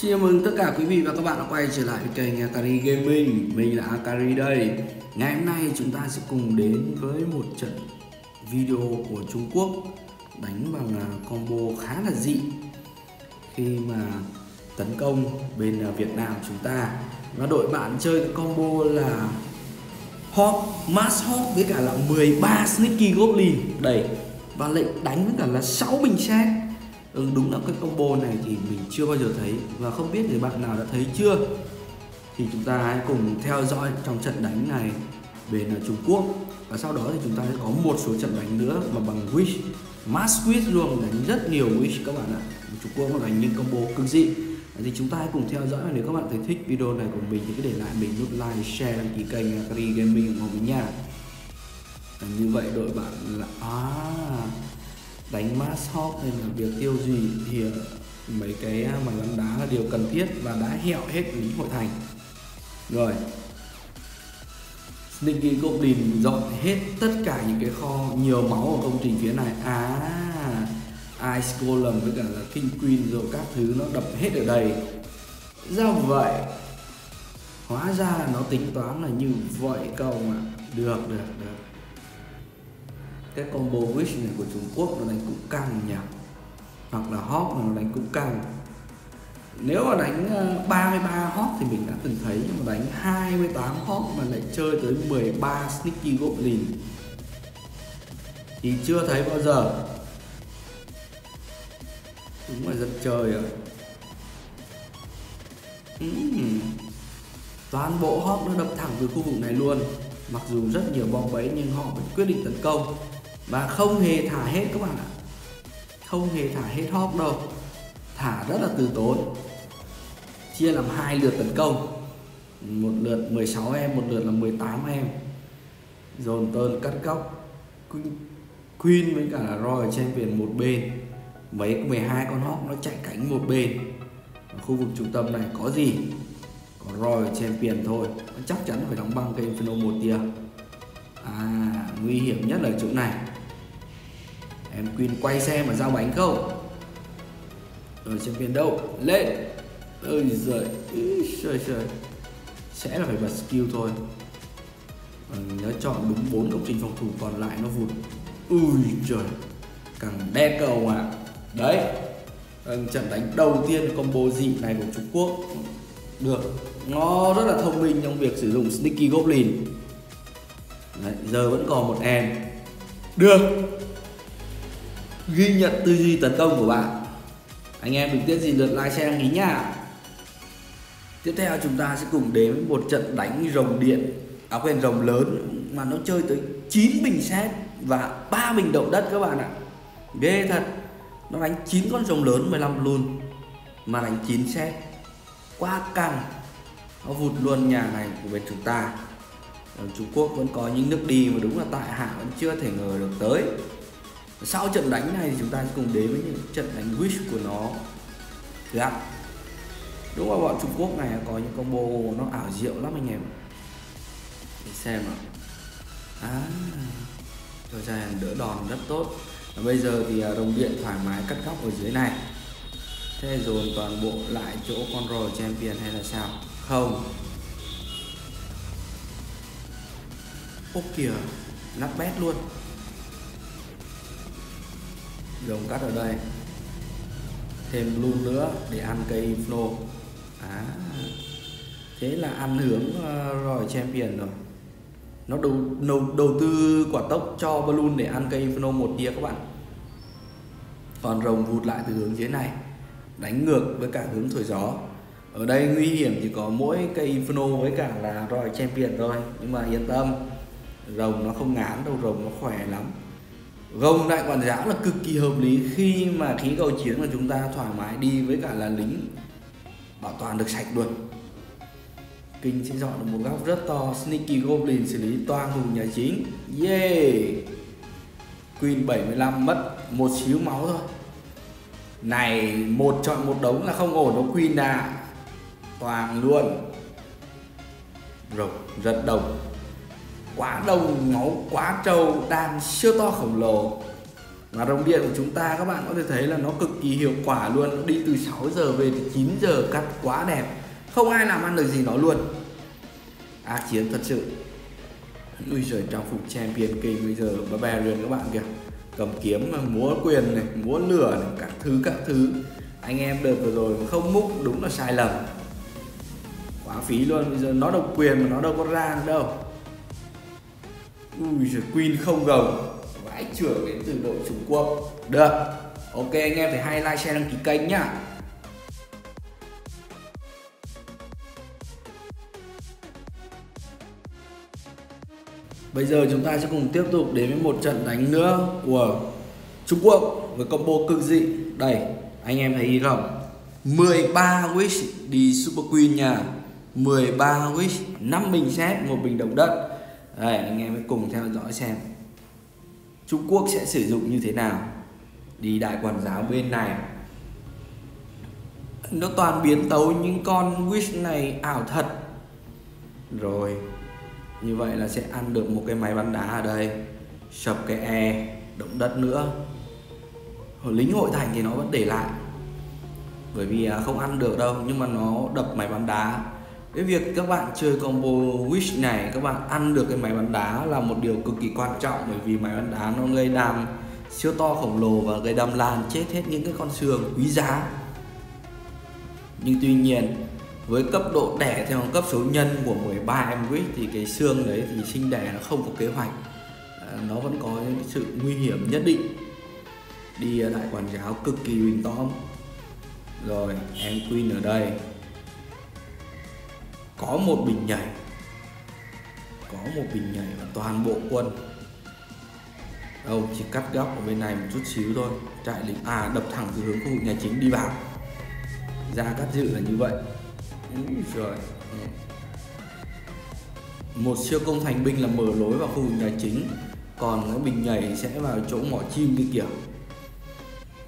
Xin chào mừng tất cả quý vị và các bạn đã quay trở lại với kênh Akari Gaming. Mình là Akari đây. Ngày hôm nay chúng ta sẽ cùng đến với một trận video của Trung Quốc Đánh bằng combo khá là dị Khi mà tấn công bên à, Việt Nam chúng ta. Và đội bạn chơi cái combo là Hawk, Mass Hawk với cả là 13 Sneaky Goblin. Đây Và lệnh đánh với cả là 6 bình xét ừ, đúng là cái combo này thì mình chưa bao giờ thấy và không biết người bạn nào đã thấy chưa. Thì chúng ta hãy cùng theo dõi trong trận đánh này bên ờ, Trung Quốc. Và sau đó thì chúng ta sẽ có một số trận đánh nữa mà bằng wish mass wish luôn đánh rất nhiều wish các bạn ạ. Trung Quốc nó đánh những combo cực dị. Thì chúng ta hãy cùng theo dõi nếu các bạn thấy thích video này của mình thì cứ để lại mình nút like share đăng ký kênh Kari Gaming ủng hộ mình nha. Như vậy đội bạn là à, đánh mã hop hay là việc tiêu gì thì mấy cái à, mảnh bắn đá là điều cần thiết và đã hẹo hết lý hội thành. Rồi. Sneaky Goblin dọn hết tất cả những cái kho nhiều máu ở công trình phía này. À Ice Golem với cả là King Queen rồi các thứ nó đập hết ở đây. Do vậy, hóa ra là nó tính toán là như vậy cậu ạ. Được được được cái combo wish này của Trung Quốc nó đánh cũng căng nhỉ? Hoặc là hot nó đánh cũng căng. Nếu mà đánh ờ, 33 hot thì mình đã từng thấy, nhưng mà đánh 28 hot mà lại chơi tới 13 sneaky goblin. Thì chưa thấy bao giờ. Đúng là dân chơi rồi uhm. toàn bộ hot nó đập thẳng từ khu vực này luôn. Mặc dù rất nhiều bom bẫy nhưng họ vẫn quyết định tấn công và không hề thả hết các bạn ạ. Không hề thả hết hop đâu. Thả rất là từ tốn. Chia làm hai lượt tấn công. Một lượt 16 em, một lượt là 18 em. Dồn tơn cắt góc. Queen với cả là Royal Champion một bên. Mấy 12 con hawk nó chạy cánh một bên. Ở khu vực trung tâm này có gì? Có Royal Champion thôi. Chắc chắn phải đóng băng cây Inferno một tia. À nguy hiểm nhất là chỗ này em Queen quay xe mà giao bánh không? Ở trên viên đâu? Lên! Ơi giời! Trời trời! Sẽ là phải bật skill thôi. Nhớ chọn đúng bốn công trình phòng thủ còn lại nó vụt. Ui trời! Càng đe cầu mà đấy! Vâng, trận đánh đầu tiên combo dị này của Trung Quốc. Được. Nó rất là thông minh trong việc sử dụng Sneaky Goblin. Đấy, giờ vẫn còn một em được ghi nhận tư duy tấn công của bạn. Anh em đừng tiếc gì, lượt like, share đăng ký nha. Tiếp theo chúng ta sẽ cùng đến một trận đánh rồng điện à quên, rồng lớn mà nó chơi tới 9 bình xét và ba bình đậu đất các bạn ạ. Ghê thật. Nó đánh 9 con rồng lớn 15 luôn mà đánh 9 xét. Quá căng. Nó vụt luôn nhà này của bên chúng ta. Ờ, Trung Quốc vẫn có những nước đi mà đúng là tại hạ vẫn chưa thể ngờ được tới sau trận đánh này thì chúng ta sẽ cùng đến với những trận đánh wish của nó. Gặp đúng là bọn Trung Quốc này có những combo nó ảo diệu lắm anh em. Để xem nào. à cho ra đỡ đòn rất tốt. Và bây giờ thì à, đồng điện thoải mái cắt góc ở dưới này. Thế dồn toàn bộ lại chỗ con rồi champion hay là sao? Không. Ốp kìa nắp bét luôn gồm cắt ở đây. Thêm luôn nữa để ăn cây inflo à, thế là ăn hướng uh, rồi champion rồi. Nó đầu, đầu, đầu tư quả tốc cho balloon để ăn cây inferno một tia các bạn. Còn rồng vụt lại từ hướng dưới này đánh ngược với cả hướng thổi gió. Ở đây nguy hiểm chỉ có mỗi cây inferno với cả là roi champion thôi. Nhưng mà yên tâm rồng nó không ngán đâu rồng nó khỏe lắm gồng đại quản giáo là cực kỳ hợp lý. Khi mà khí cầu chiến là chúng ta thoải mái đi với cả là lính bảo toàn được sạch luôn. Kinh sẽ dọn được một góc rất to, sneaky goblin xử lý toang hùng nhà chính. Yeah! Queen 75 mất một xíu máu thôi. Này, một chọn một đống là không ổn đâu, queen à. Toàn luôn. Rồi rất đồng quá đầu máu quá trâu đang siêu to khổng lồ. Và rồng điện của chúng ta, các bạn có thể thấy là nó cực kỳ hiệu quả luôn. Đi từ 6 giờ về tới 9 giờ, cắt quá đẹp. Không ai làm ăn được gì nó luôn. Ác chiến thật sự. Ui giời, trang phục champion king bây giờ. Barbarian các bạn kìa. Cầm kiếm mà múa quyền này, múa lửa này, các thứ các thứ. Anh em đợt vừa rồi mà không múc, đúng là sai lầm. Quá phí luôn. Bây giờ nó độc quyền mà nó đâu có ra đâu ui giời queen không gồng vãi trưởng đến từ đội trung quốc được ok anh em phải hay like share đăng ký kênh nhá Bây giờ chúng ta sẽ cùng tiếp tục đến với một trận đánh nữa của Trung Quốc với combo cực dị. Đây, anh em thấy không? 13 wish đi Super Queen nhà. 13 wish, 5 bình xét một bình động đất. Đây, anh em hãy cùng theo dõi xem. Trung Quốc sẽ sử dụng như thế nào? Đi đại quản giáo bên này. Nó toàn biến tấu những con wish này ảo thật. Rồi, như vậy là sẽ ăn được một cái máy bắn đá ở đây sập cái e động đất nữa lính hội thành thì nó vẫn để lại bởi vì à, không ăn được đâu nhưng mà nó đập máy bắn đá cái việc các bạn chơi combo wish này, các bạn ăn được cái máy bắn đá là một điều cực kỳ quan trọng bởi vì máy bắn đá nó gây đam siêu to khổng lồ và gây đam lan chết hết những cái con xương quý giá. Nhưng tuy nhiên, với cấp độ đẻ theo cấp số nhân của 13 em quýt thì cái xương đấy thì sinh đẻ nó không có kế hoạch. À, nó vẫn có những sự nguy hiểm nhất định. Đi lại quản giáo cực kỳ bình tóm rồi, em queen ở đây có một bình nhảy. Có một bình nhảy và toàn bộ quân. Đâu, chỉ cắt góc ở bên này một chút xíu thôi. Trại lính à đập thẳng từ hướng khu vực nhà chính đi vào. Ra cắt dự là như vậy. Rồi ừ. một siêu công thành binh là mở lối vào khu vực nhà chính. Còn cái bình nhảy sẽ vào chỗ mỏ chim như kiểu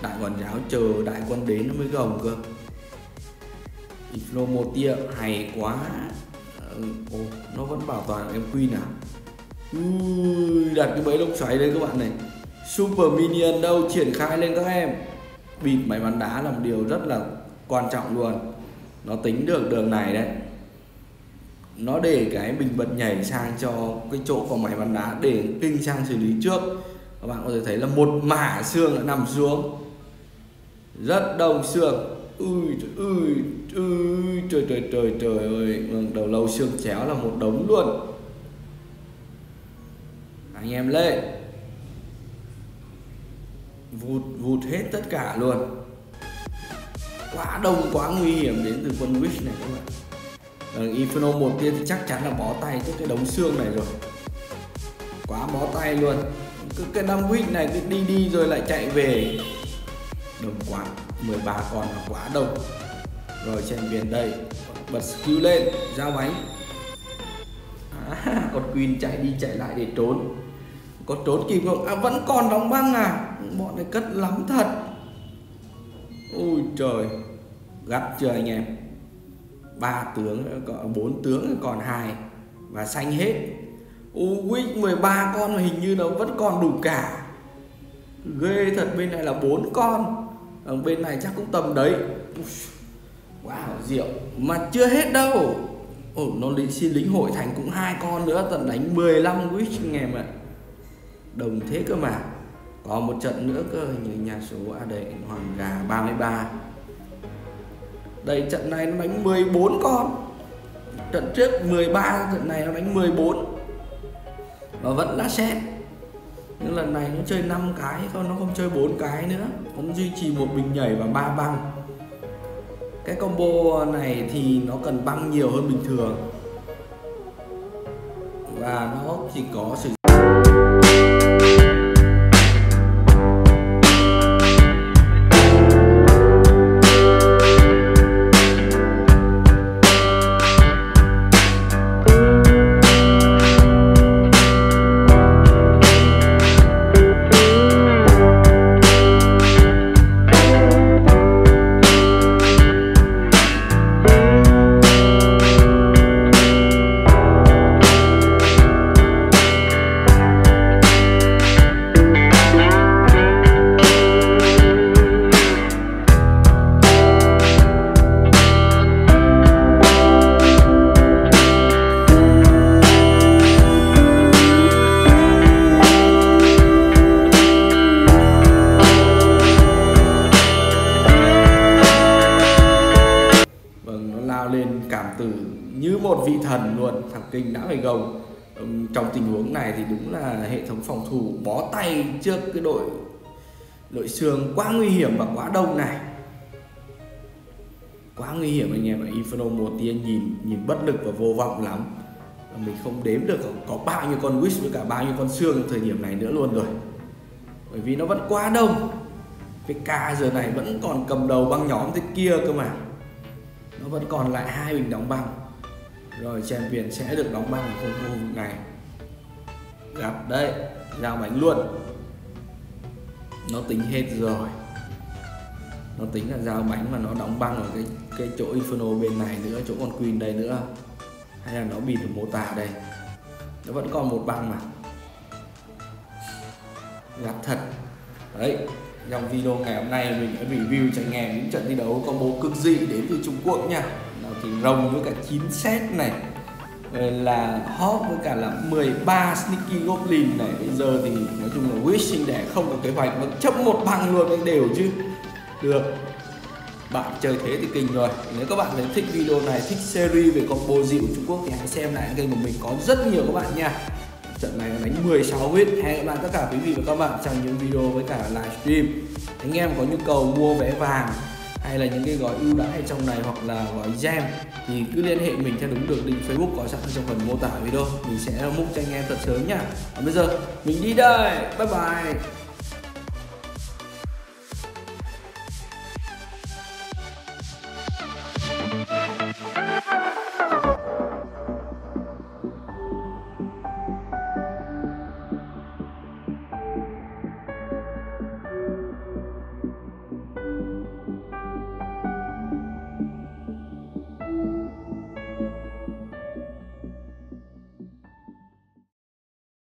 đại quản giáo chờ đại quân đến nó mới gồng cơ. Iflo một tia hay quá. Ừ, ồ, nó vẫn bảo toàn em Queen à? Ui, đặt cái bẫy lốc xoáy đây các bạn này. Super Minion đâu triển khai lên các em. Bịt máy bắn đá là một điều rất là quan trọng luôn. Nó tính được đường này đấy. Nó để cái bình bật nhảy sang cho cái chỗ của máy bắn đá để kinh sang xử lý trước. Các bạn có thể thấy là một mả xương đã nằm xuống. Rất đông xương ui ui ui trời trời trời trời ơi. Vâng, đầu lâu xương chéo là một đống luôn. Anh em lên vụt vụt hết tất cả luôn. Quá đông quá nguy hiểm đến từ quân Wish này các bạn. Ờ, Inferno một tiên thì chắc chắn là bó tay trước cái đống xương này rồi. Quá bó tay luôn. Cứ cái năm Wish này cứ đi đi rồi lại chạy về. Đông quá 13 con là quá đông. Rồi trên biển đây bật skill lên ra bánh à, con Queen chạy đi chạy lại để trốn. Có trốn kịp không? À, vẫn còn đóng băng à? Bọn này cất lắm thật. Ôi trời gắt chưa anh em? Ba tướng còn bốn tướng còn hai. Và xanh hết. Uwix 13 con hình như nó vẫn còn đủ cả. Ghê thật bên này là bốn con ở bên này chắc cũng tầm đấy. Wow rượu. Mà chưa hết đâu. Ồ, nó lính xin lính hội thành cũng hai con nữa tận đánh 15 witch anh em ạ. Đồng thế cơ mà. Có một trận nữa cơ như nhà số A đệ Hoàng Gà 33 đây trận này nó đánh 14 con. Trận trước 13 trận này nó đánh 14 và vẫn là xét nhưng lần này nó chơi 5 cái thôi nó không chơi 4 cái nữa. Nó duy trì một bình nhảy và ba băng. Cái combo này thì nó cần băng nhiều hơn bình thường. Và nó chỉ có sử tình huống này thì đúng là hệ thống phòng thủ bó tay trước cái đội đội xương quá nguy hiểm và quá đông này. Quá nguy hiểm anh em ạ, Inferno một tiên nhìn nhìn bất lực và vô vọng lắm. Mình không đếm được có bao nhiêu con wish với cả bao nhiêu con xương thời điểm này nữa luôn rồi. Bởi vì nó vẫn quá đông. Cái ca giờ này vẫn còn cầm đầu băng nhóm thế kia cơ mà. Nó vẫn còn lại hai bình đóng băng. Rồi champion sẽ được đóng băng ở khu vực này gặp đây, giao bánh luôn. Nó tính hết rồi. Nó tính là giao bánh mà nó đóng băng ở cái cái chỗ inferno bên này nữa, chỗ con queen đây nữa. Hay là nó bị được mô tả đây. Nó vẫn còn một băng mà. Gặp thật. Đấy, trong video ngày hôm nay mình đã review cho anh em những trận thi đấu combo cực dị đến từ Trung Quốc nha. Nào thì rồng với cả chín set này. Ờ, là hot với cả là 13 sneaky goblin này. Bây giờ thì nói chung là wishing để không có kế hoạch mà chấp một bằng luôn mới đều chứ. Được. Bạn chơi thế thì kinh rồi. Nếu các bạn thấy thích video này, thích series về combo dịu Trung Quốc thì hãy xem lại kênh của mình. Có rất nhiều các bạn nha. Trận này đánh 16 huyết hẹn gặp lại tất cả quý vị và các bạn trong những video với cả livestream. Anh em có nhu cầu mua vé vàng hay là những cái gói ưu đãi trong này hoặc là gói gem, thì cứ liên hệ mình theo đúng đường link Facebook có sẵn trong phần mô tả video. Mình sẽ múc cho anh em thật sớm nha. Còn bây giờ, mình đi đây. Bye bye.